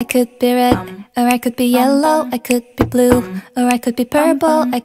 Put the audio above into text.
I could be red, or I could be yellow, I could be blue, or I could be purple. I